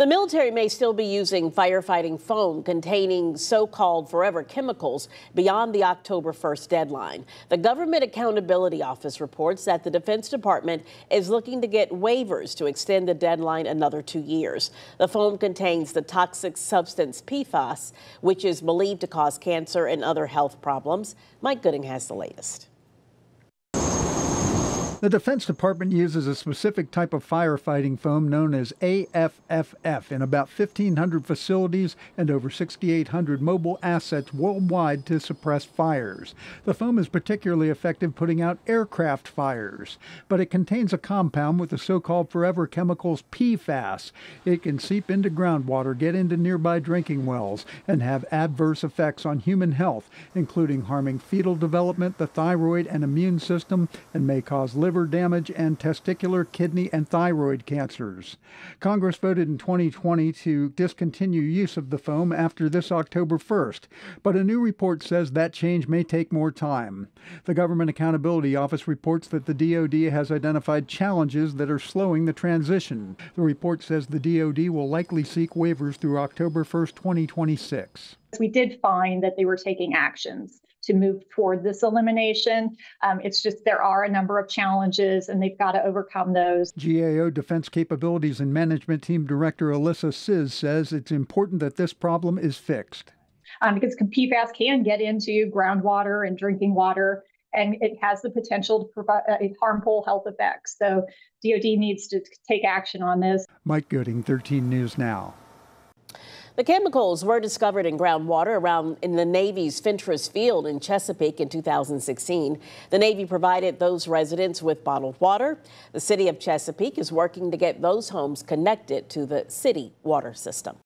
The military may still be using firefighting foam containing so called forever chemicals beyond the October 1st deadline. The Government Accountability Office reports that the Defense Department is looking to get waivers to extend the deadline another two years. The foam contains the toxic substance PFAS, which is believed to cause cancer and other health problems. Mike Gooding has the latest. The Defense Department uses a specific type of firefighting foam known as AFFF in about 1,500 facilities and over 6,800 mobile assets worldwide to suppress fires. The foam is particularly effective putting out aircraft fires, but it contains a compound with the so called forever chemicals PFAS. It can seep into groundwater, get into nearby drinking wells, and have adverse effects on human health, including harming fetal development, the thyroid, and immune system, and may cause liver liver damage, and testicular, kidney, and thyroid cancers. Congress voted in 2020 to discontinue use of the foam after this October 1st, but a new report says that change may take more time. The Government Accountability Office reports that the DoD has identified challenges that are slowing the transition. The report says the DoD will likely seek waivers through October 1st, 2026. We did find that they were taking actions to move toward this elimination. Um, it's just there are a number of challenges and they've got to overcome those. GAO Defense Capabilities and Management Team Director Alissa Czyz says it's important that this problem is fixed. Um, because PFAS can get into groundwater and drinking water, and it has the potential to provide uh, harmful health effects. So DoD needs to take action on this. Mike Gooding, 13 News Now. The chemicals were discovered in groundwater around in the Navy's Fentress Field in Chesapeake in 2016. The Navy provided those residents with bottled water. The city of Chesapeake is working to get those homes connected to the city water system.